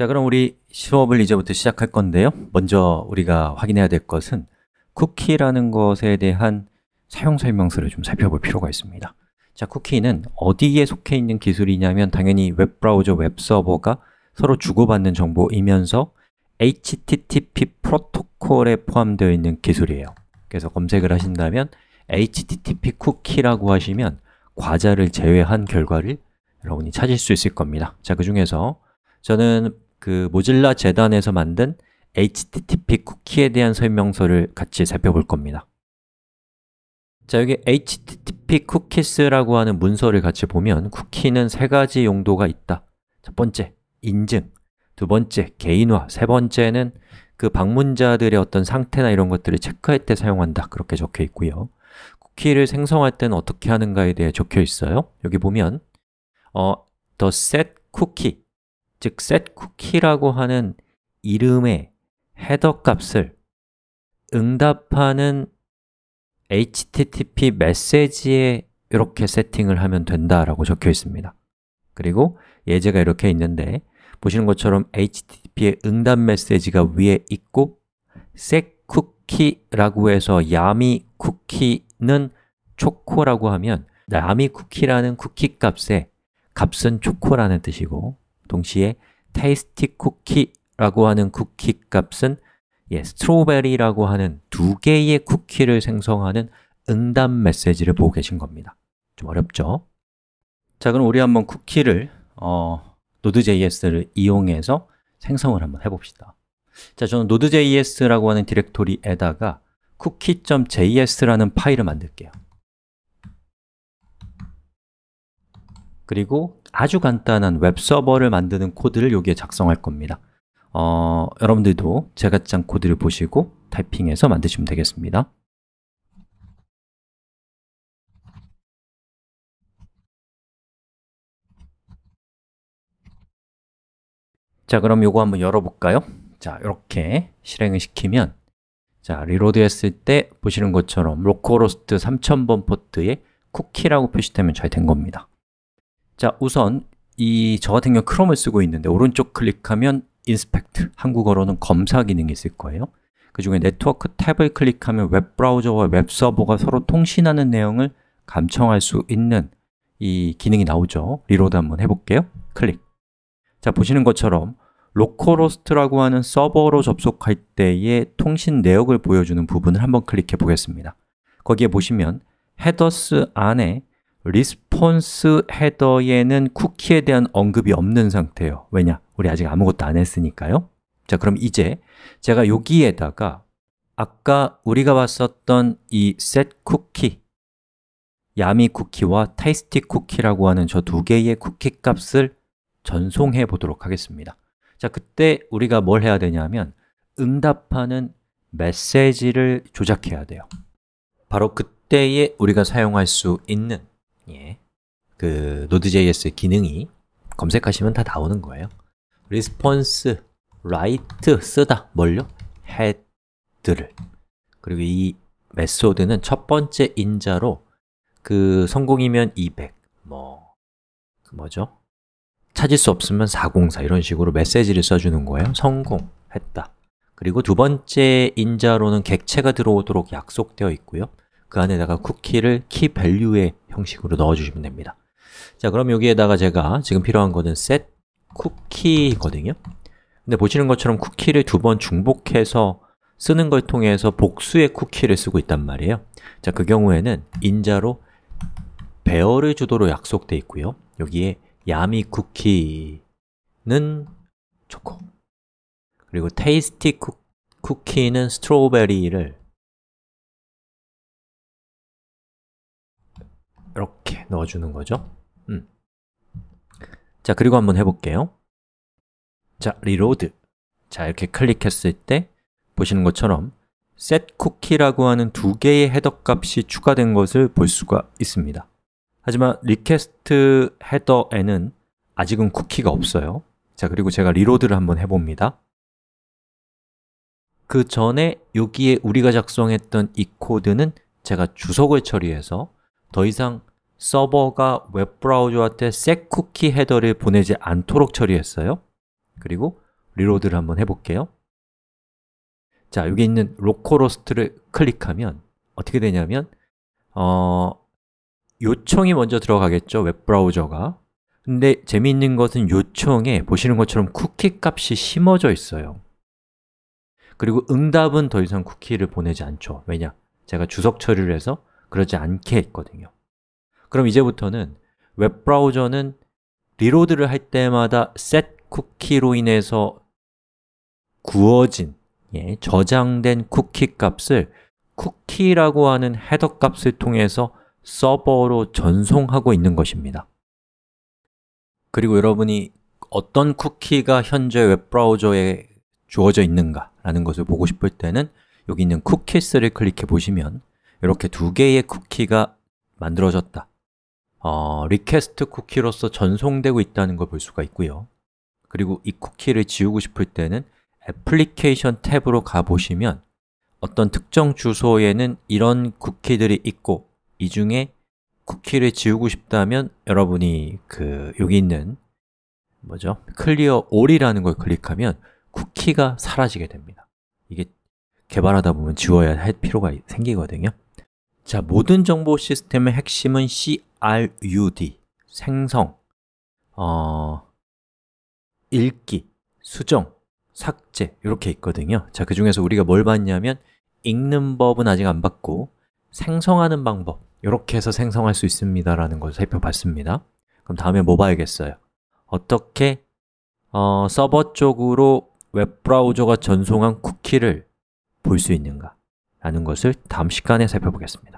자, 그럼 우리 수업을 이제부터 시작할 건데요. 먼저 우리가 확인해야 될 것은 쿠키라는 것에 대한 사용 설명서를 좀 살펴볼 필요가 있습니다. 자, 쿠키는 어디에 속해 있는 기술이냐면 당연히 웹브라우저, 웹서버가 서로 주고받는 정보이면서 HTTP 프로토콜에 포함되어 있는 기술이에요. 그래서 검색을 하신다면 HTTP 쿠키라고 하시면 과자를 제외한 결과를 여러분이 찾을 수 있을 겁니다. 자, 그 중에서 저는 그 모질라 재단에서 만든 HTTP 쿠키에 대한 설명서를 같이 살펴볼 겁니다. 자, 여기 HTTP cookies라고 하는 문서를 같이 보면 쿠키는 세 가지 용도가 있다. 첫 번째, 인증. 두 번째, 개인화. 세 번째는 그 방문자들의 어떤 상태나 이런 것들을 체크할 때 사용한다. 그렇게 적혀 있고요. 쿠키를 생성할 때는 어떻게 하는가에 대해 적혀 있어요. 여기 보면 어, the set cookie 즉 set cookie라고 하는 이름의 헤더 값을 응답하는 HTTP 메시지에 이렇게 세팅을 하면 된다라고 적혀 있습니다. 그리고 예제가 이렇게 있는데 보시는 것처럼 HTTP의 응답 메시지가 위에 있고 set cookie라고 해서 야미 쿠키는 초코라고 하면 야미 쿠키라는 쿠키 값에 값은 초코라는 뜻이고 동시에 tasty cookie라고 하는 쿠키 값은 예, 스트로베리라고 하는 두 개의 쿠키를 생성하는 응답 메시지를 보고 계신 겁니다. 좀 어렵죠? 자, 그럼 우리 한번 쿠키를 어, Node.js를 이용해서 생성을 한번 해봅시다. 자, 저는 Node.js라고 하는 디렉토리에다가 cookie.js라는 파일을 만들게요 그리고 아주 간단한 웹서버를 만드는 코드를 여기에 작성할 겁니다. 어, 여러분들도 제가 짠 코드를 보시고 타이핑해서 만드시면 되겠습니다. 자, 그럼 요거 한번 열어볼까요? 자, 이렇게 실행을 시키면 자, reload 했을 때 보시는 것처럼 localhost 3000번 포트에 쿠키라고 표시되면 잘 된 겁니다 자, 우선 이 저 같은 경우 크롬을 쓰고 있는데 오른쪽 클릭하면 inspect, 한국어로는 검사 기능이 있을 거예요. 그 중에 네트워크 탭을 클릭하면 웹 브라우저와 웹 서버가 서로 통신하는 내용을 감청할 수 있는 이 기능이 나오죠. reload 한번 해볼게요. 클릭. 자, 보시는 것처럼 localhost라고 하는 서버로 접속할 때의 통신 내역을 보여주는 부분을 한번 클릭해 보겠습니다. 거기에 보시면 headers 안에 response header에는 쿠키에 대한 언급이 없는 상태예요. 왜냐? 우리 아직 아무것도 안 했으니까요. 자, 그럼 이제 제가 여기에다가 아까 우리가 봤었던 이 set cookie 야미 쿠키와 tasty 쿠키라고 하는 저 두 개의 쿠키 값을 전송해 보도록 하겠습니다. 자, 그때 우리가 뭘 해야 되냐면 응답하는 메시지를 조작해야 돼요. 바로 그때에 우리가 사용할 수 있는 예, 그 Node.js 기능이 검색하시면 다 나오는 거예요. Response, write 쓰다, 뭘요? head를. 그리고 이 메소드는 첫 번째 인자로 그 성공이면 200, 뭐, 그 뭐죠? 찾을 수 없으면 404 이런 식으로 메시지를 써주는 거예요. 성공했다. 그리고 두 번째 인자로는 객체가 들어오도록 약속되어 있고요. 그 안에다가 쿠키를 키 밸류의 형식으로 넣어주시면 됩니다. 자, 그럼 여기에다가 제가 지금 필요한 거는 set 쿠키거든요. 근데 보시는 것처럼 쿠키를 두 번 중복해서 쓰는 걸 통해서 복수의 쿠키를 쓰고 있단 말이에요. 자, 그 경우에는 인자로 배열을 주도록 약속되어 있고요. 여기에 야미 쿠키는 초코. 그리고 테이스티 쿠, 쿠키는 스트로베리를 이렇게 넣어주는 거죠. 음. 자, 그리고 한번 해볼게요. 자, reload. 자, 이렇게 클릭했을 때 보시는 것처럼 set cookie라고 하는 두 개의 header 값이 추가된 것을 볼 수가 있습니다. 하지만 request header에는 아직은 쿠키가 없어요. 자, 그리고 제가 reload를 한번 해봅니다. 그 전에 여기에 우리가 작성했던 이 코드는 제가 주석을 처리해서 더 이상 서버가 웹브라우저한테 set 쿠키 헤더를 보내지 않도록 처리했어요. 그리고 reload를 한번 해볼게요. 자, 여기 있는 localhost를 클릭하면 어떻게 되냐면 어, 요청이 먼저 들어가겠죠, 웹브라우저가. 근데 재미있는 것은 요청에 보시는 것처럼 쿠키 값이 심어져 있어요. 그리고 응답은 더 이상 쿠키를 보내지 않죠. 왜냐? 제가 주석 처리를 해서 그러지 않게 했거든요. 그럼 이제부터는 웹브라우저는 리로드를 할 때마다 set 쿠키로 인해서 구워진, 예, 저장된 쿠키 값을 쿠키라고 하는 헤더 값을 통해서 서버로 전송하고 있는 것입니다. 그리고 여러분이 어떤 쿠키가 현재 웹브라우저에 주어져 있는가 라는 것을 보고 싶을 때는 여기 있는 cookies를 클릭해 보시면 이렇게 두 개의 쿠키가 만들어졌다. 어, request cookie로서 전송되고 있다는 걸 볼 수가 있고요. 그리고 이 쿠키를 지우고 싶을 때는 애플리케이션 탭으로 가보시면 어떤 특정 주소에는 이런 쿠키들이 있고 이 중에 쿠키를 지우고 싶다면 여러분이 그 여기 있는 뭐죠? 클리어 올이라는 걸 클릭하면 쿠키가 사라지게 됩니다. 이게 개발하다 보면 지워야 할 필요가 생기거든요 자, 모든 정보 시스템의 핵심은 CRUD, 생성, 어, 읽기, 수정, 삭제 이렇게 있거든요. 자, 그 중에서 우리가 뭘 봤냐면 읽는 법은 아직 안 봤고 생성하는 방법 이렇게 해서 생성할 수 있습니다 라는 걸 살펴봤습니다. 그럼 다음에 뭐 봐야겠어요? 어떻게 어, 서버 쪽으로 웹브라우저가 전송한 쿠키를 볼 수 있는가 라는 것을 다음 시간에 살펴보겠습니다